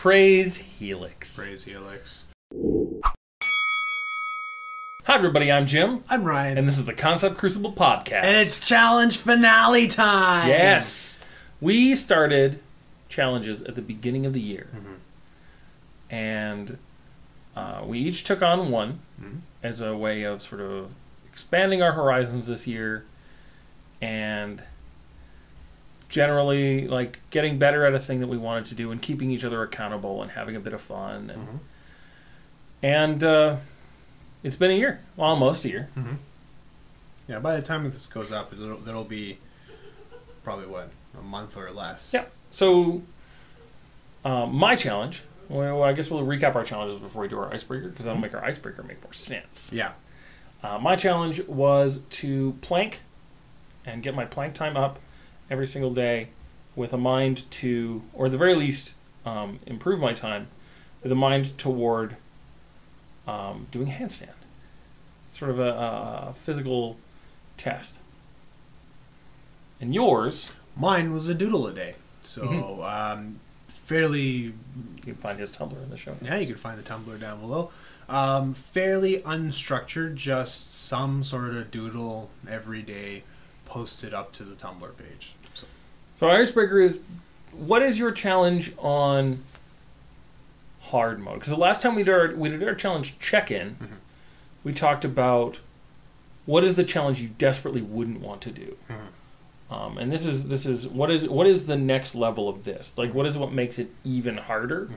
Praise Helix. Praise Helix. Hi, everybody. I'm Jim, I'm Ryan. and this is the Concept Crucible podcast. And it's challenge finale time. yes, we started challenges at the beginning of the year, and uh, we each took on one as a way of sort of expanding our horizons this year, and generally like getting better at a thing that we wanted to do and keeping each other accountable and having a bit of fun and and uh, it's been a year well almost a year Yeah, by the time this goes up, it'll, it'll be probably what a month or less. Yeah. So, um, my challenge. Well, I guess we'll recap our challenges before we do our icebreaker because that'll make our icebreaker make more sense. Yeah. Uh, my challenge was to plank and get my plank time up every single day with a mind to, or at the very least, um, improve my time with a mind toward um, doing a handstand. Sort of a, a physical test. And yours, Mine was a doodle a day. So, Mm-hmm. um, fairly. you can find his Tumblr in the show. Yeah, you can find the Tumblr down below. Um, fairly unstructured, just some sort of doodle every day posted up to the Tumblr page. So, icebreaker is, what is your challenge on hard mode? Because the last time we did our, we did our challenge check-in, we talked about what is the challenge you desperately wouldn't want to do. Um, and this is this is what is what is the next level of this? Like what is what makes it even harder?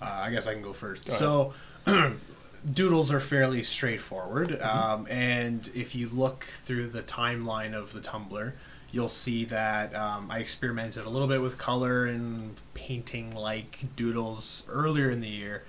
Uh, I guess I can go first. Go so, doodles are fairly straightforward, um, and if you look through the timeline of the Tumblr, you'll see that um, I experimented a little bit with color and painting like doodles earlier in the year.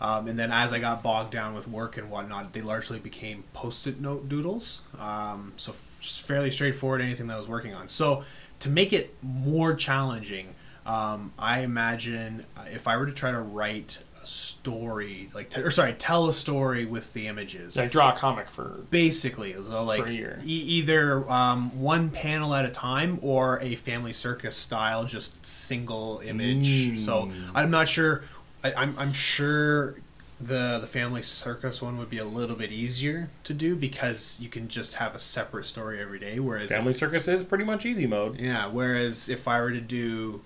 Um, and then as I got bogged down with work and whatnot, they largely became post-it note doodles. Um, so fairly straightforward, anything that I was working on. So to make it more challenging, um, I imagine uh, if I were to try to write story, like, t- or sorry, tell a story with the images, Like draw a comic for basically, so like For a year. E- either um, one panel at a time or a family circus style, just single image. Mm. So I'm not sure. I, I'm I'm sure the the family circus one would be a little bit easier to do because you can just have a separate story every day. Whereas family circus is pretty much easy mode. yeah, whereas if I were to do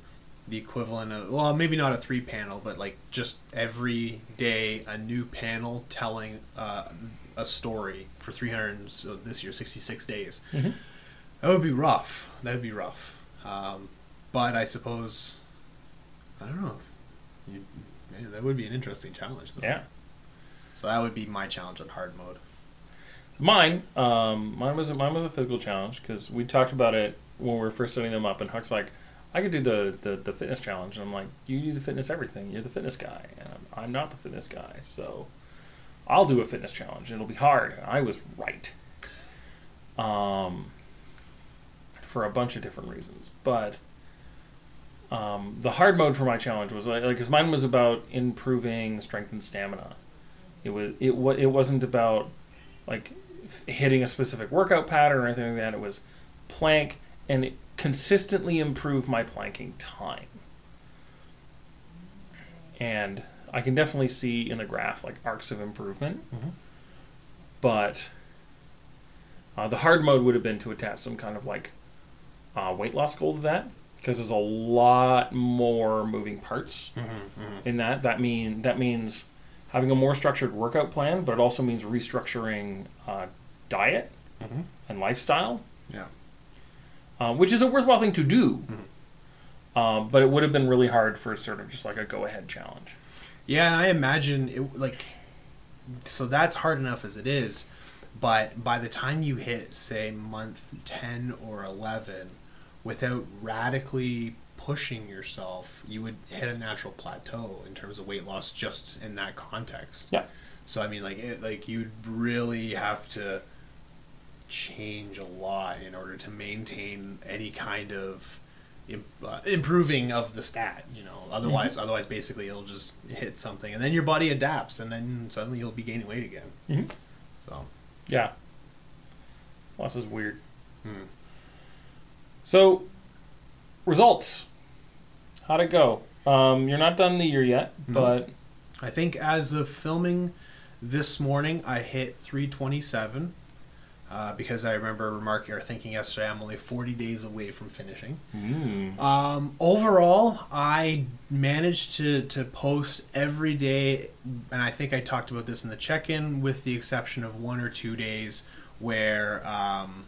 the equivalent of well, maybe not a three panel, but like just every day a new panel telling uh, a story for 300 so this year 66 days. Mhm. That would be rough. That would be rough. Um, but I suppose I don't know. You, that would be an interesting challenge. Though. Yeah. So that would be my challenge on hard mode. Mine, um, mine was a, mine was a physical challenge because we talked about it when we were first setting them up, and Huck's like, I could do the, the, the fitness challenge, and I'm like, you do the fitness everything. You're the fitness guy, and I'm, I'm not the fitness guy, so I'll do a fitness challenge. It'll be hard. And I was right, um, for a bunch of different reasons, but. Um, the hard mode for my challenge was like, because mine was about improving strength and stamina. It was it wa- it wasn't about like hitting a specific workout pattern or anything like that. It was plank and consistently improve my planking time. And I can definitely see in the graph like arcs of improvement. But uh, the hard mode would have been to attach some kind of like uh, weight loss goal to that because there's a lot more moving parts in that. That mean that means having a more structured workout plan, but it also means restructuring uh, diet and lifestyle, Yeah. Uh, which is a worthwhile thing to do. Um, but it would have been really hard for sort of just like a go ahead challenge. Yeah, and I imagine it like so that's hard enough as it is, but by the time you hit say month 10 or 11 without radically pushing yourself, you would hit a natural plateau in terms of weight loss just in that context. Yeah. So I mean like it, like you'd really have to change a lot in order to maintain any kind of uh, improving of the stat. You know, otherwise, otherwise, basically, it'll just hit something, and then your body adapts, and then suddenly you'll be gaining weight again. Mhm. So, Yeah. Loss is weird. Hmm. So, results. How'd it go? Um, you're not done the year yet, No. but I think as of filming this morning, I hit 327. Uh, because I remember remarking or thinking yesterday, I'm only 40 days away from finishing. mm, Um, overall, I managed to, to post every day, and I think I talked about this in the check in, with the exception of one or two days where um,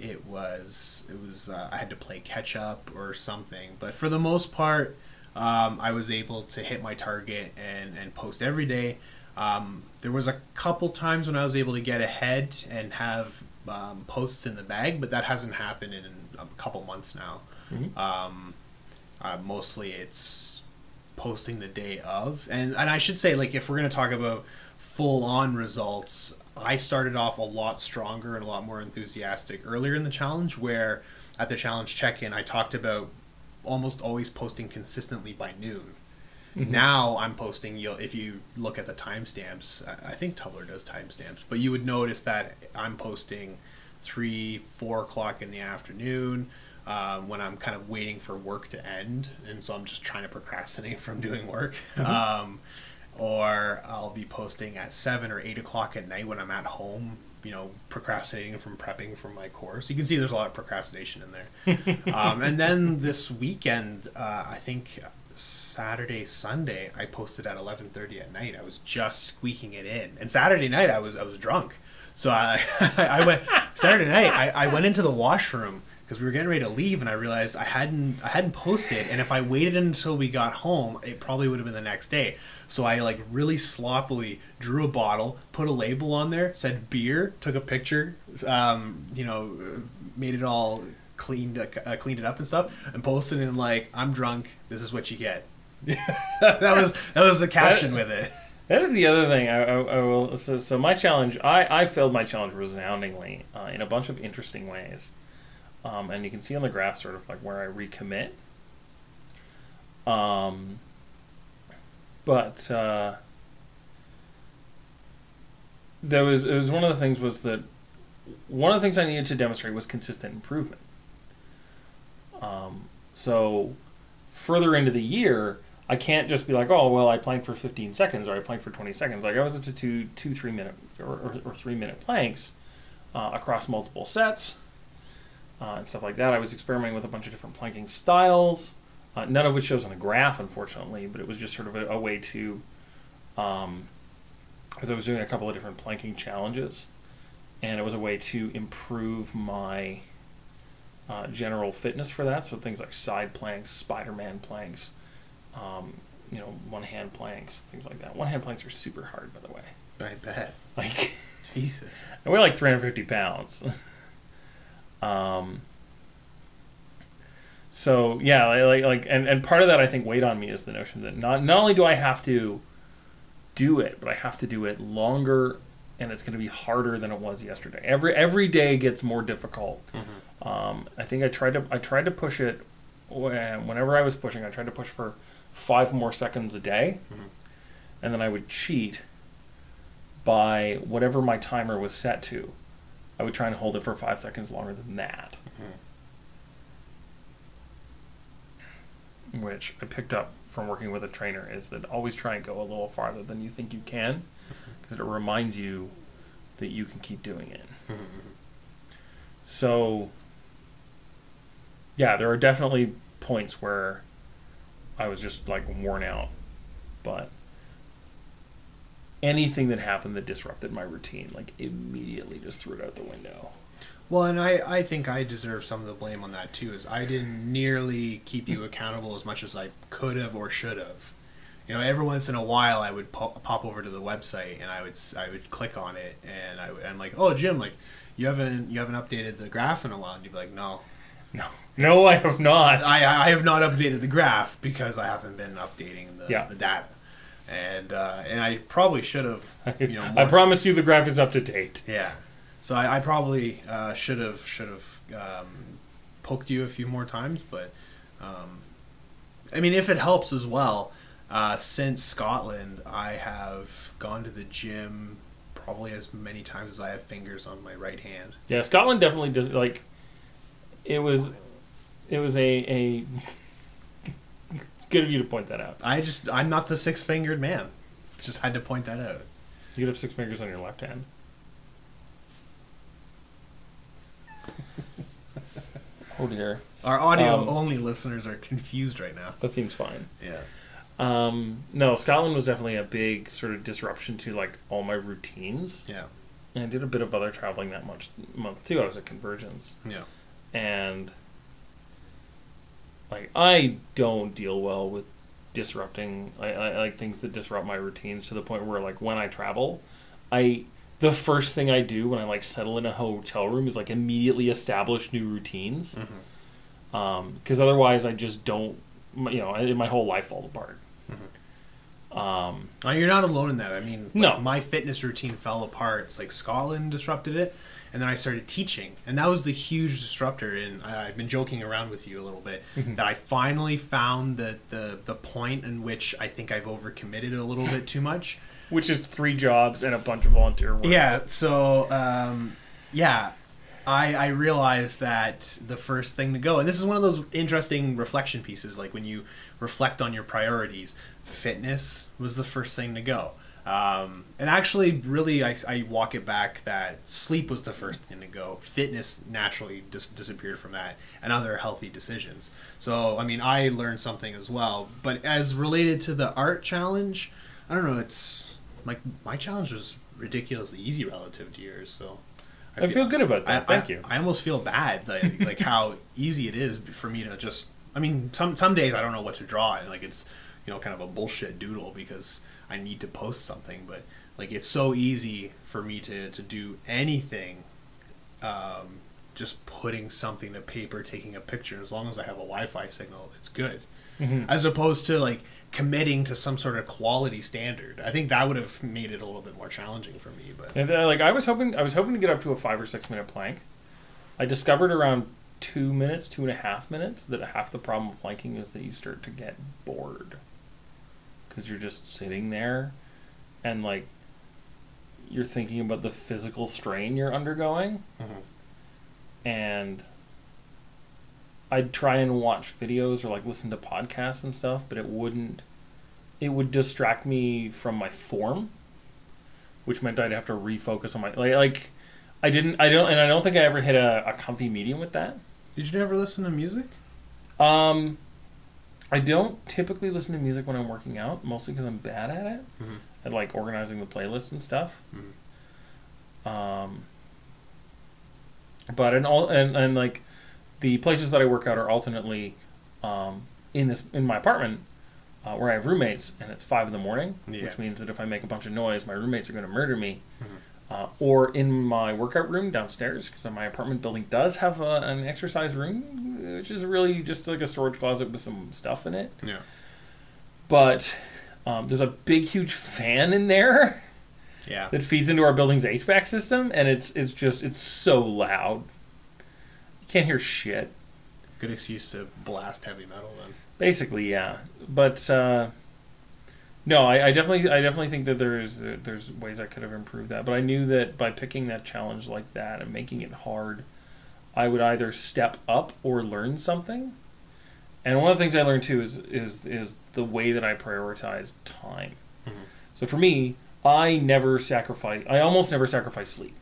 it was it was uh, I had to play catch up or something. But for the most part, um, I was able to hit my target and, and post every day. Um, there was a couple times when I was able to get ahead and have um, posts in the bag, but that hasn't happened in a couple months now. Mhm. Um, uh, mostly it's posting the day of, and and I should say like if we're gonna talk about full on results, I started off a lot stronger and a lot more enthusiastic earlier in the challenge. Where at the challenge check in, I talked about almost always posting consistently by noon. Mhm. Now I'm posting. You'll if you look at the timestamps, I I think Tumblr does timestamps, but you would notice that I'm posting three, four o'clock in the afternoon um, when I'm kind of waiting for work to end, and so I'm just trying to procrastinate from doing work. Um, or I'll be posting at seven or eight o'clock at night when I'm at home. You know, procrastinating from prepping for my course. You can see there's a lot of procrastination in there. um, and then this weekend, uh, I think Saturday, Sunday, I posted at 11:30 at night. I was just squeaking it in. And Saturday night, I was I was drunk, so I I went Saturday night. I, I went into the washroom because we were getting ready to leave, and I realized I hadn't I hadn't posted. And if I waited until we got home, it probably would have been the next day. So I like really sloppily drew a bottle, put a label on there, said beer, took a picture, um, you know, made it all cleaned uh, cleaned it up and stuff, and posted in like I'm drunk. This is what you get. that was that was the caption with it. That is the other thing. I, I, I will. So, so my challenge, I, I failed my challenge resoundingly uh, in a bunch of interesting ways, um, and you can see on the graph sort of like where I recommit. Um, but uh, there was it was one of the things was that one of the things I needed to demonstrate was consistent improvement. Um, so further into the year, I can't just be like, oh well, I planked for 15 seconds or I planked for 20 seconds. Like I was up to two, two, three minute or, or, or three minute planks uh, across multiple sets uh, and stuff like that. I was experimenting with a bunch of different planking styles, uh, none of which shows on the graph, unfortunately. But it was just sort of a, a way to, um, because I was doing a couple of different planking challenges, and it was a way to improve my uh, general fitness for that. So things like side planks, Spider-Man planks, um, you know, one-hand planks, things like that. One-hand planks are super hard, by the way. I bet. Like, Jesus. I weigh like 350 pounds. um. So yeah, like, like and and part of that I think weighed on me is the notion that not not only do I have to do it, but I have to do it longer, and it's going to be harder than it was yesterday. Every every day gets more difficult. Mm-hmm. Um, I think I tried to I tried to push it when- whenever I was pushing. I tried to push for five more seconds a day, mm-hmm. and then I would cheat by whatever my timer was set to. I would try and hold it for five seconds longer than that, mm-hmm. which I picked up from working with a trainer. Is that always try and go a little farther than you think you can, because it reminds you that you can keep doing it. So, yeah, there are definitely points where I was just like worn out, but anything that happened that disrupted my routine, like immediately just threw it out the window. Well, and I, I think I deserve some of the blame on that too. Is I didn't nearly keep you accountable as much as I could have or should have. You know, every once in a while, I would pop, pop over to the website and I would I would click on it and I am like, oh Jim, like you haven't you haven't updated the graph in a while, and you'd be like, no, No, no, I have not. I I have not updated the graph because I haven't been updating the, Yeah. the data, and uh, and I probably should have. You know, I promise you, the graph is up to date. Yeah. So I, I probably uh, should have should have um, poked you a few more times, but um, I mean, if it helps as well, uh, since Scotland, I have gone to the gym probably as many times as I have fingers on my right hand. Yeah, Scotland definitely does. Like, it was, it was a a. it's good of you to point that out. I just I'm not the six fingered man. Just had to point that out. You could have six fingers on your left hand. oh dear, Our audio Um, only listeners are confused right now. that seems fine. Yeah. Um, no, Scotland was definitely a big sort of disruption to like all my routines. Yeah. And I did a bit of other traveling that much month too. I was at Convergence, Yeah. and like I don't deal well with disrupting. I, I like things that disrupt my routines to the point where like when I travel, I the first thing I do when I like settle in a hotel room is like immediately establish new routines. Because otherwise, I just don't. You know, I, my whole life falls apart. Um, Uh, you're not alone in that. I mean, No. my fitness routine fell apart. It's like Scotland disrupted it, and then I started teaching, and that was the huge disruptor. And I- I've been joking around with you a little bit that I finally found the, the the point in which I think I've overcommitted a little bit too much. which is three jobs and a bunch of volunteer work. Yeah. So, um, yeah, I I realized that the first thing to go, and this is one of those interesting reflection pieces, like when you reflect on your priorities, fitness was the first thing to go. Um, and actually, really, I, I walk it back that sleep was the first thing to go. Fitness naturally dis- disappeared from that, and other healthy decisions. So, I mean, I learned something as well. But as related to the art challenge, I don't know. It's like my challenge was ridiculously easy relative to yours. So, I feel good about that. I, Thank I- you. I almost feel bad, like, like how easy it is for me to just. I mean, some some days I don't know what to draw, and like it's you know kind of a bullshit doodle because I need to post something. But like it's so easy for me to to do anything, um, just putting something to paper, taking a picture. As long as I have a Wi-Fi signal, it's good. Mm-hmm. As opposed to like committing to some sort of quality standard. I think that would have made it a little bit more challenging for me. But And uh, like I was hoping, I was hoping to get up to a five or six minute plank. I discovered around two minutes, two and a half minutes, that half the problem with planking is that you start to get bored because you're just sitting there, and like you're thinking about the physical strain you're undergoing, Mhm. and I'd try and watch videos or like listen to podcasts and stuff, but it wouldn't. It would distract me from my form, which meant I'd have to refocus on my like. like I didn't. I don't, and I don't think I ever hit a, a comfy medium with that. did you never listen to music? Um, I don't typically listen to music when I'm working out, mostly because I'm bad at it. Mhm. At like organizing the playlists and stuff. Um, but and all and, and like the places that I work out are alternately um, in this in my apartment uh, where I have roommates, and it's five in the morning, Yeah. which means that if I make a bunch of noise, my roommates are going to murder me. Uh, or in my workout room downstairs, because my apartment building does have a, an exercise room, which is really just like a storage closet with some stuff in it. Yeah. But um, there's a big, huge fan in there Yeah. that feeds into our building's HVAC system, and it's it's just it's so loud. You can't hear shit. Good excuse to blast heavy metal then. Basically, yeah. But uh, no, I, I definitely I definitely think that there's uh, there's ways I could have improved that. But I knew that by picking that challenge like that and making it hard, I would either step up or learn something. And one of the things I learned too is is is the way that I prioritize time. So for me, I never sacrifice. I almost never sacrifice sleep.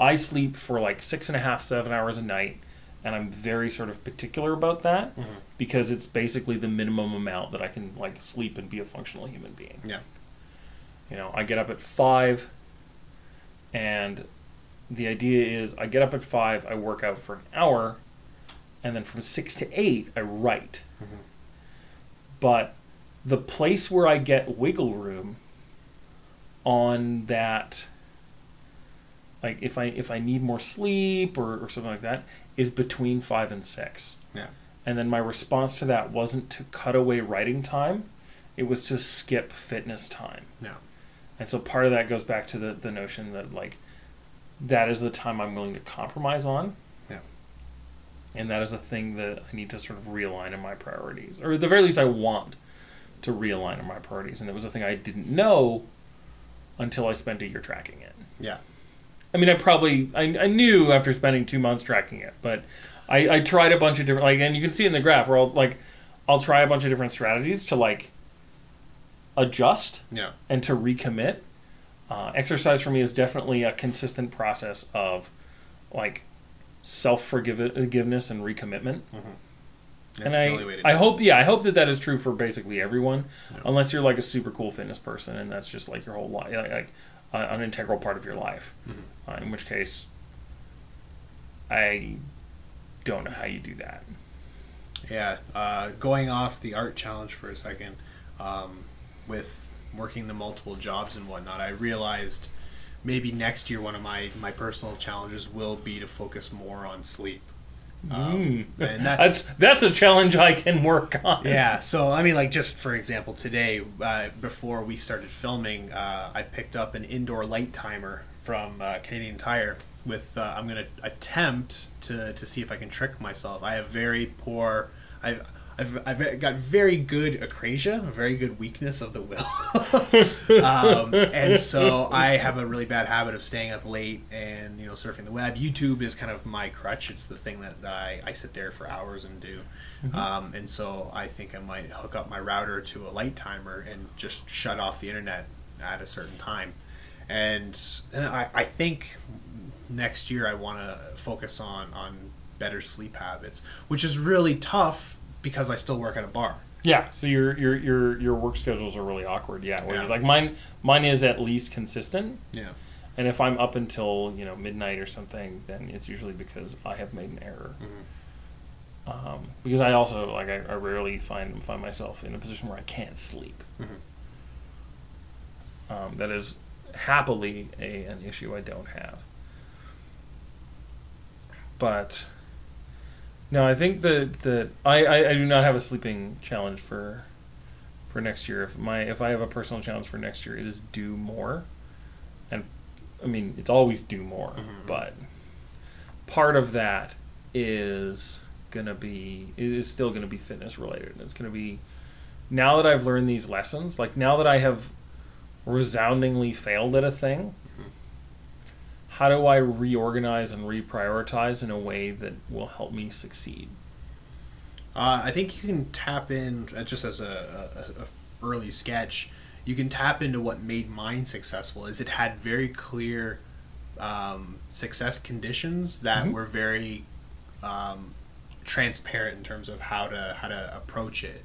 I sleep for like six and a half, seven hours a night, and I'm very sort of particular about that mm-hmm. because it's basically the minimum amount that I can like sleep and be a functional human being. Yeah. You know, I get up at five, and the idea is I get up at five, I work out for an hour, and then from six to eight, I write. Mm-hmm. But the place where I get wiggle room on that, like if I if I need more sleep or, or something like that, is between five and six. Yeah. And then my response to that wasn't to cut away writing time, it was to skip fitness time. Yeah. And so part of that goes back to the, the notion that like that is the time I'm willing to compromise on. Yeah. And that is a thing that I need to sort of realign in my priorities. Or at the very least I want to realign in my priorities. And it was a thing I didn't know until I spent a year tracking it. Yeah. I mean, I probably I, I knew after spending two months tracking it, but I, I tried a bunch of different like, and you can see in the graph where I'll like I'll try a bunch of different strategies to like adjust Yeah. and to recommit. Uh, exercise for me is definitely a consistent process of like self forgiveness and recommitment. That's and I, only way to I hope, yeah, I hope that that is true for basically everyone, unless you're like a super cool fitness person and that's just like your whole life, like, like uh, an integral part of your life. Mm-hmm. Uh, in which case, I don't know how you do that. Yeah, uh, going off the art challenge for a second, um, with working the multiple jobs and whatnot, I realized maybe next year one of my, my personal challenges will be to focus more on sleep. Um, and that, That's that's a challenge I can work on. yeah, so I mean, like just for example, today uh, before we started filming, uh, I picked up an indoor light timer from uh, Canadian Tire. With uh, I'm going to attempt to to see if I can trick myself. I have very poor. I've I've, I've got very good acrasia, a very good weakness of the will, um, and so I have a really bad habit of staying up late and you know surfing the web. YouTube is kind of my crutch. It's the thing that, that I, I sit there for hours and do, um, and so I think I might hook up my router to a light timer and just shut off the internet at a certain time, and, and I, I think next year I want to focus on on better sleep habits, which is really tough because I still work at a bar. Yeah, so your your your your work schedules are really awkward. Yeah, where Yeah. like mine mine is at least consistent, Yeah. and if I'm up until you know midnight or something, then it's usually because I have made an error. Mm-hmm. Um, because I also like I, I rarely find find myself in a position where I can't sleep. Mhm. Um, that is happily a an issue I don't have. But no, I think that that I, I, I do not have a sleeping challenge for for next year. If my if I have a personal challenge for next year, it is do more. And I mean, it's always do more, Mhm. but part of that is gonna be it is still gonna be fitness related. It's gonna be now that I've learned these lessons, like now that I have resoundingly failed at a thing, how do I reorganize and reprioritize in a way that will help me succeed? Uh, I think you can tap in uh, just as a, a, a early sketch. You can tap into what made mine successful. Is it had very clear um, success conditions that Mhm. were very um, transparent in terms of how to how to approach it.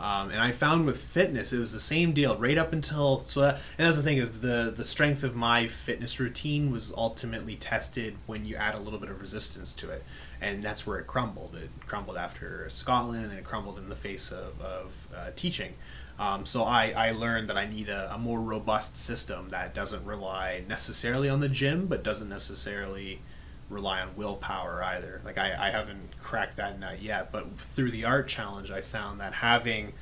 Um, and I found with fitness, it was the same deal right up until so. That, and that's the thing is the the strength of my fitness routine was ultimately tested when you add a little bit of resistance to it, and that's where it crumbled. It crumbled after Scotland, and it crumbled in the face of of uh, teaching. Um, so I, I learned that I need a, a more robust system that doesn't rely necessarily on the gym, but doesn't necessarily rely on willpower either. Like I, I haven't cracked that nut yet, but through the art challenge, I found that having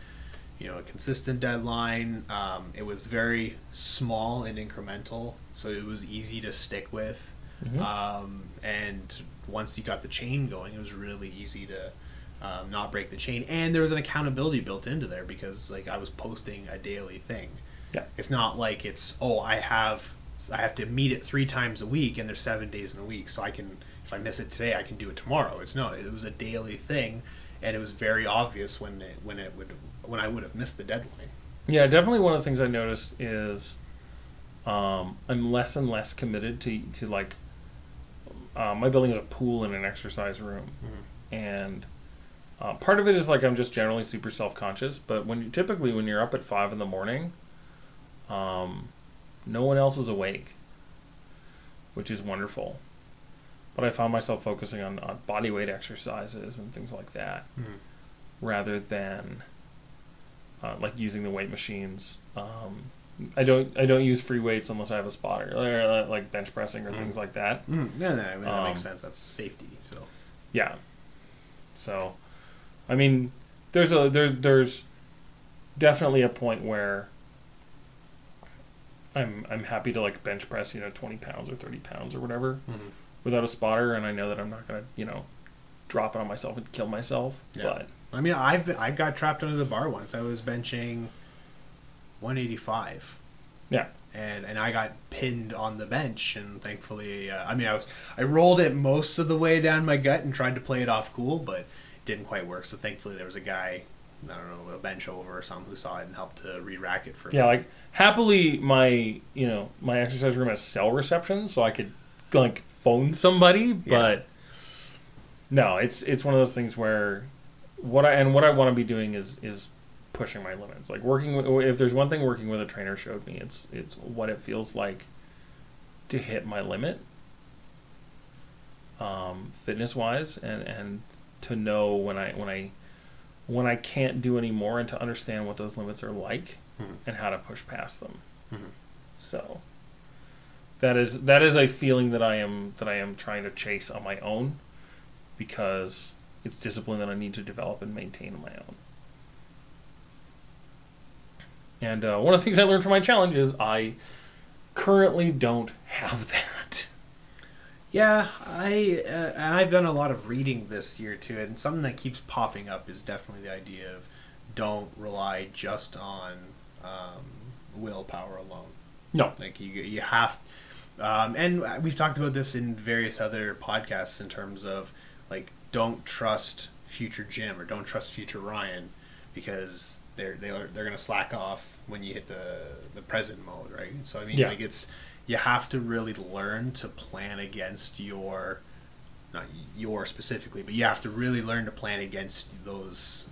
you know a consistent deadline, um, it was very small and incremental, so it was easy to stick with. Mhm. Um, and once you got the chain going, it was really easy to um, not break the chain. And there was an accountability built into there because like I was posting a daily thing. Yeah. It's not like it's oh I have I have to meet it three times a week and there's seven days in a week, so I can if I miss it today I can do it tomorrow. It's no, it was a daily thing, and it was very obvious when it when it would when I would have missed the deadline. Yeah, definitely one of the things I noticed is um, I'm less and less committed to to like uh, my building is a pool and an exercise room, and uh, part of it is like I'm just generally super self conscious. But when you, typically when you're up at five in the morning, um, no one else is awake, which is wonderful. But I found myself focusing on, on body weight exercises and things like that rather than uh, like using the weight machines. Um, I don't I don't use free weights unless I have a spotter, or uh, like bench pressing or Mm. things like that. Mm, no, no, I mean, that Um, makes sense. That's safety. So Yeah. So, I mean, there's a there there's definitely a point where I'm I'm happy to like bench press you know twenty pounds or thirty pounds or whatever Mhm. without a spotter, and I know that I'm not gonna you know drop it on myself and kill myself. Yeah. But I mean, I've been, I got trapped under the bar once. I was benching 185. yeah, and and I got pinned on the bench, and thankfully, uh, I mean, I was I rolled it most of the way down my gut and tried to play it off cool, but it didn't quite work. So thankfully, there was a guy I don't know a bench over or something who saw it and helped to re-rack it for Yeah, me. like happily my you know my exercise room has cell reception, so I could like phone somebody. But no, it's it's one of those things where what I and what I want to be doing is is pushing my limits. Like working with, if there's one thing working with a trainer showed me, it's it's what it feels like to hit my limit, um, fitness wise, and and to know when I when I when I can't do any more, and to understand what those limits are like Mhm. and how to push past them. Mhm. So that is that is a feeling that I am that I am trying to chase on my own because it's discipline that I need to develop and maintain on my own. And uh, one of the things I learned from my challenge is I currently don't have that. Yeah, I uh, and I've done a lot of reading this year too, and something that keeps popping up is definitely the idea of don't rely just on um, willpower alone. No. Like you, you have, um, and we've talked about this in various other podcasts in terms of like don't trust future Jim or don't trust future Ryan because they're they're they're gonna slack off when you hit the the present mode, right? So I mean, Yeah. like it's you have to really learn to plan against your not your specifically, but you have to really learn to plan against those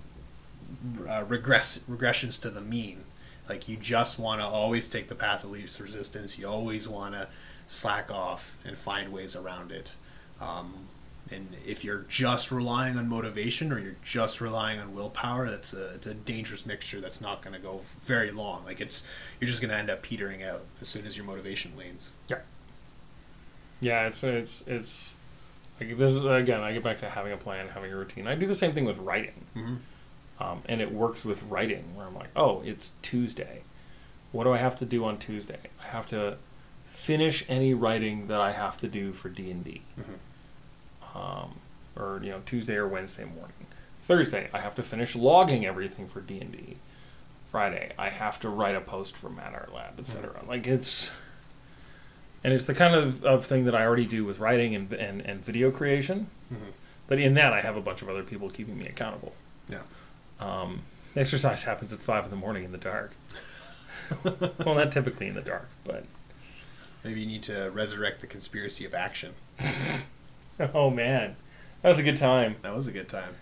uh, regress regressions to the mean. Like you just want to always take the path of least resistance. You always want to slack off and find ways around it. Um, and if you're just relying on motivation or you're just relying on willpower, that's a it's a dangerous mixture. That's not going to go very long. Like it's you're just going to end up petering out as soon as your motivation wanes. Yeah, Yeah, it's it's it's like this is again. I get back to having a plan, having a routine. I do the same thing with writing, Mhm. um, and it works with writing where I'm like, oh, it's Tuesday. What do I have to do on Tuesday? I have to finish any writing that I have to do for D and D, um, or you know Tuesday or Wednesday morning. Thursday, I have to finish logging everything for D and D. Friday, I have to write a post for Mad Art Lab, etc. Like it's and it's the kind of, of thing that I already do with writing and, and, and video creation. Mhm. But in that, I have a bunch of other people keeping me accountable. Yeah. Um, exercise happens at five in the morning in the dark. well, not typically in the dark, but Maybe you need to resurrect the conspiracy of action. oh man, that was a good time. That was a good time.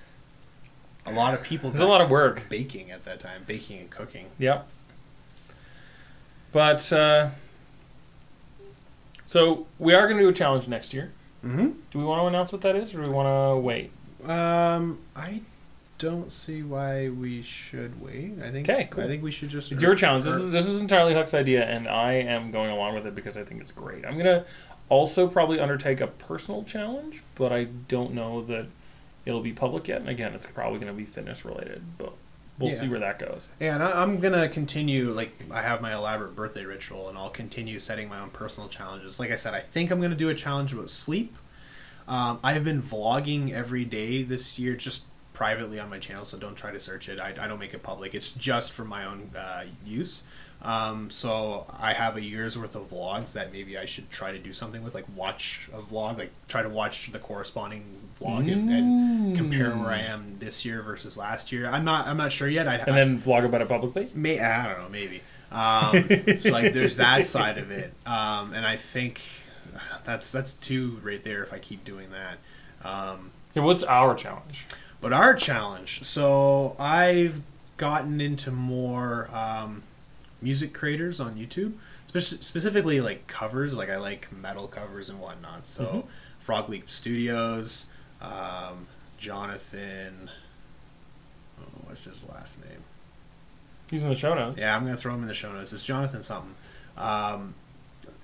A lot of people There's a lot of work. baking at that time, baking and cooking. Yep. But uh, so we are going to do a challenge next year. Mm-hmm. Do we want to announce what that is, or do we want to wait? Um, I don't see why we should wait. I think. 'Kay, cool. I think we should just. It's your challenge. This is this is entirely Huck's idea, and I am going along with it because I think it's great. I'm gonna also probably undertake a personal challenge, but I don't know that it'll be public yet. And again, it's probably going to be fitness related, but we'll Yeah. see where that goes. Yeah, and I, I'm gonna continue. Like, I have my elaborate birthday ritual, and I'll continue setting my own personal challenges. Like I said, I think I'm gonna do a challenge about sleep. Um, I've been vlogging every day this year, just privately on my channel, so don't try to search it. I, I don't make it public. It's just for my own uh, use. Um, so I have a year's worth of vlogs that maybe I should try to do something with, like watch a vlog, like try to watch the corresponding vlog and, and compare where I am this year versus last year. I'm not. I'm not sure yet. I'd, And then vlog about it publicly. May I don't know, maybe. Um, so like, there's that side of it, um, and I think that's that's two right there. If I keep doing that, um, Okay, what's our challenge? but our challenge. So I've gotten into more um, music creators on YouTube, spec- specifically like covers. Like I like metal covers and whatnot. So Mhm. Frog Leap Studios, um, Jonathan. Oh, what's his last name? He's in the show notes. Yeah, I'm gonna throw him in the show notes. It's Jonathan something, um,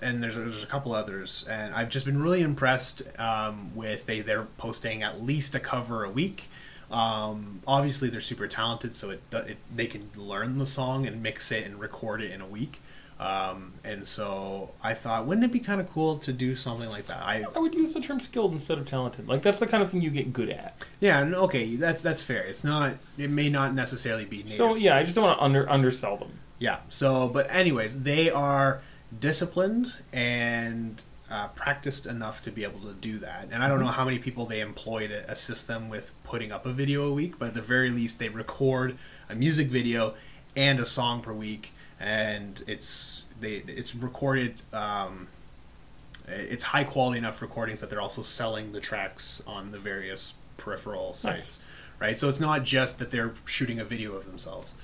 and there's there's a couple others, and I've just been really impressed um, with they they're posting at least a cover a week. Um, obviously, they're super talented, so it, it they can learn the song and mix it and record it in a week. Um, and so I thought, wouldn't it be kind of cool to do something like that? I I would use the term skilled instead of talented. Like that's the kind of thing you get good at. yeah, and okay, that's that's fair. It's not. It may not necessarily be native. So yeah, I just don't want to under undersell them. Yeah. So, but anyways, they are disciplined and uh, practiced enough to be able to do that. And I don't know how many people they employ to assist them with putting up a video a week, but at the very least, they record a music video and a song per week, and it's they it's recorded. Um, it's high quality enough recordings that they're also selling the tracks on the various peripheral sites, right? So it's not just that they're shooting a video of themselves.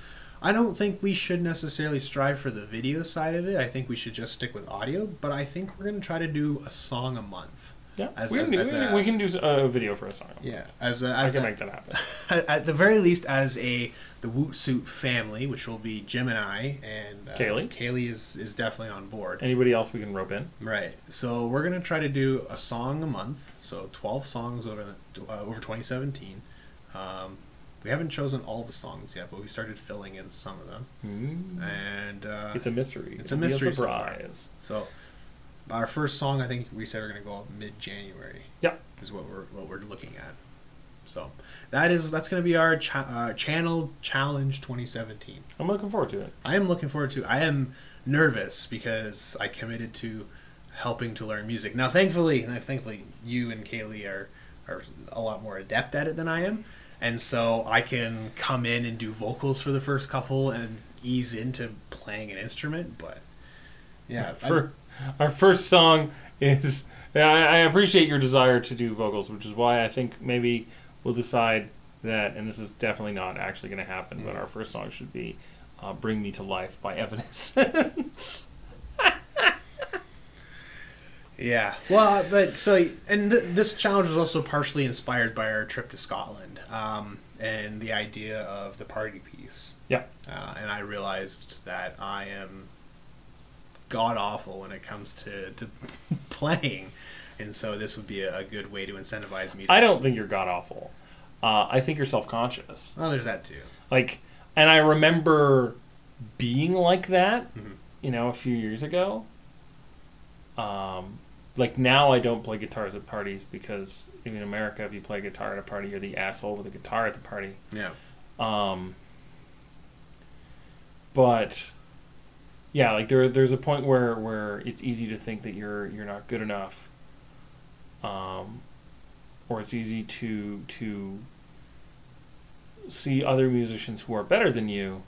I don't think we should necessarily strive for the video side of it. I think we should just stick with audio. But I think we're going to try to do a song a month. Yeah, As- we, as- can do, as we, a- we can do a video for a song. Yeah, as a, I as can a, make that happen. at the very least as a the Woot Suit family, which will be Jim and I and uh, Kaylee. Kaylee is is definitely on board. Anybody else we can rope in? Right. So we're gonna try to do a song a month. So twelve songs over the, uh, over 2017. Um, we haven't chosen all the songs yet, but we started filling in some of them. Mm. And uh, It's a mystery. it's a mystery so far. surprise. so our first song, I think we said we're gonna go out mid January. Yep. Is what we're what we're looking at. So that is that's gonna be our cha- uh, channel challenge 2017. I'm looking forward to it. I am looking forward to. I am nervous because I committed to helping to learn music. Now, thankfully, thankfully, you and Kaylee are are a lot more adept at it than I am, and so I can come in and do vocals for the first couple and ease into playing an instrument. But yeah, For, our first song is. I, appreciate your desire to do vocals, which is why I think maybe we'll decide that, and this is definitely not actually going to happen, but Mm. our first song should be uh, "Bring Me to Life" by Evanescence. Yeah. Well, but so and th- this challenge was also partially inspired by our trip to Scotland um, and the idea of the party piece. yeah, uh, and I realized that I am god awful when it comes to, to playing, and so this would be a, a good way to incentivize me. To, I don't think you're god awful. Uh, I think you're self conscious. well, there's that too. Like, and I remember being like that, Mhm. you know, a few years ago. Um, like now, I don't play guitars at parties because in America, if you play guitar at a party, you're the asshole with a guitar at the party. Yeah. Um, but yeah, like there, there's a point where where it's easy to think that you're you're not good enough. Um, or it's easy to to see other musicians who are better than you.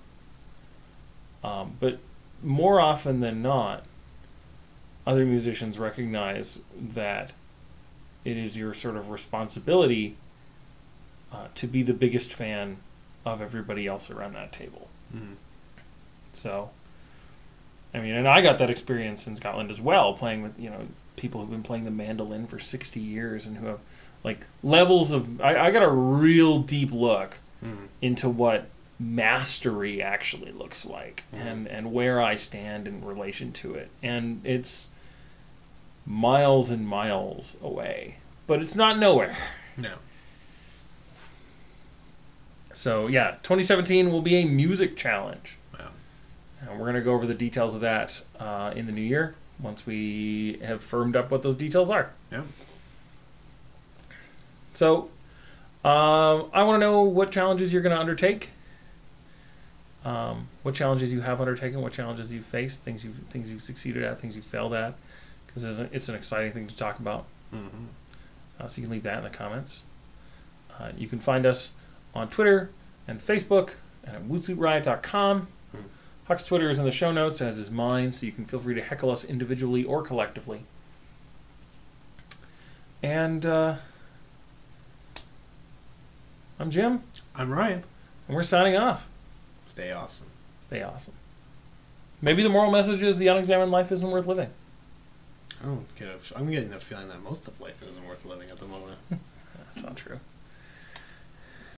Um, but more often than not, other musicians recognize that it is your sort of responsibility uh, to be the biggest fan of everybody else around that table. Mhm. So, I mean, and I got that experience in Scotland as well, playing with you know people who've been playing the mandolin for sixty years and who have like levels of. I, I got a real deep look Mhm. into what mastery actually looks like Mhm. and and where I stand in relation to it, and it's miles and miles away, but it's not nowhere. No. So yeah, 2017 will be a music challenge. Wow. And we're going to go over the details of that uh, in the new year once we have firmed up what those details are. Yeah. So, um, I want to know what challenges you're going to undertake. Um, what challenges you have undertaken, what challenges you've faced, things you've things you've succeeded at, things you've failed at, because it's, it's an exciting thing to talk about. Mm-hmm. Uh, so you can leave that in the comments. Uh, you can find us on Twitter and Facebook and at wootsuitriot.com. Hmm. Huck's Twitter is in the show notes, as is mine, so you can feel free to heckle us individually or collectively. And uh, I'm Jim, I'm Ryan. and we're signing off. Stay awesome. Stay awesome. Maybe the moral message is the unexamined life isn't worth living. I don't get a, I'm getting the feeling that most of life isn't worth living at the moment. That's not true.